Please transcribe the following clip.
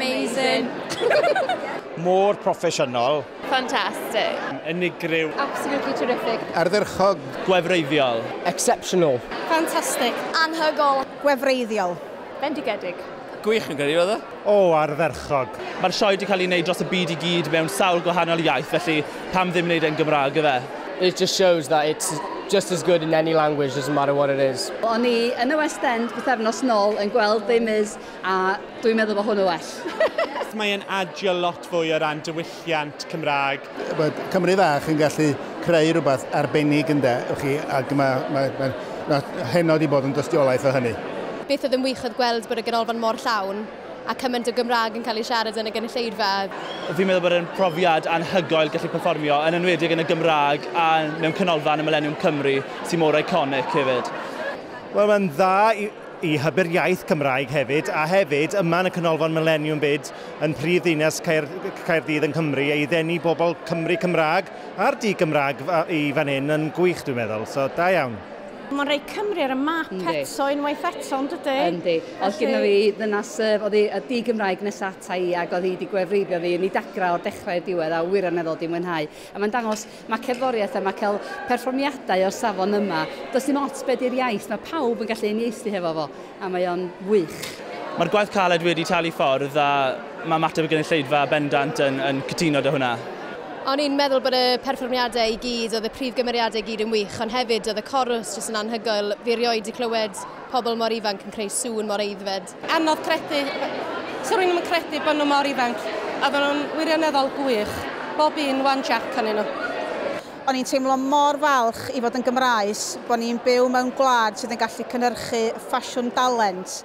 Amazing. Môr proffesiynol. Fantastic. Unigryw. Absolutely terrific. Ardderchog. Gwefreiddiol. Exceptional. Fantastic. Anhygol. Gwefreiddiol. Bendigedig. Gwych yn gyrru oedd e? O, ardderchog. Mae'r sioe wedi cael ei wneud dros y byd i gyd mewn sawl gwahanol iaith, felly pam ddim wneud e'n Gymraeg y fe? It just shows that it's just as good in any language, doesn't matter what it is. O'n i yn y West End bythefnos nôl yn gweld The a dwi'n meddwl bod hwnnw well. Mae'n adio lot fwy o ran diwylliant Cymraeg. Cymru fach yn gallu creu rhywbeth arbennig ynde, chi, ac mae ma, ma, ma, henod i bod yn dystiolaeth o hynny. Beth oedd yn wych oedd gweld bod y ganolfan mor llawn, a cymaint o Gymraeg yn cael ei siarad yn y gynulleidfa. Fi'n meddwl bod e'n profiad anhygoel gallu perfformio yn enwedig yn y Gymraeg a mewn canolfan y Millennium Cymru sy'n mor iconic hefyd. Wel, mae'n dda i, i hybyr iaith Cymraeg hefyd, a hefyd yma yn y canolfan Millennium Bid yn prif ddinas Caer, Caerdydd yn Cymru, a i ddenu bobl Cymru Cymraeg a'r di Gymraeg i fan hyn yn gwych, dwi'n meddwl, so da iawn. Mae'n rhoi Cymru ar y map eto, unwaith eto, yn dydy? Yndi. Oedd gyda fi ddynas, oedd y di Gymraeg nes ata i ac oedd hi wedi gwefrifio fi yn ei dagra o'r dechrau i'r diwedd a wirioneddol di mwynhau. A mae'n dangos, mae cerddoriaeth a mae cael perfformiadau o'r safon yma. Does dim ots beth i'r iaith, mae pawb yn gallu uniaethu hefo fo, a mae o'n wych. Mae'r gwaith caled wedi talu ffordd a mae mateb y gynulleidfa bendant yn, yn cytuno dy hwnna. O'n i'n meddwl bod y perfformiadau i gyd, oedd y prif gymeriadau i gyd yn wych, ond hefyd oedd y corws jyst yn anhygoel. Fi rioed i clywed pobl mor ifanc yn creu sŵn mor eiddfed. Anodd credu, so rwy'n yn credu bod nhw mor ifanc, a bod nhw'n wirioneddol gwych. Bob un one jack yn nhw. O'n i'n teimlo mor falch i fod yn Gymraes, bod ni'n byw mewn gwlad sydd yn gallu cynhyrchu ffasiwn dalent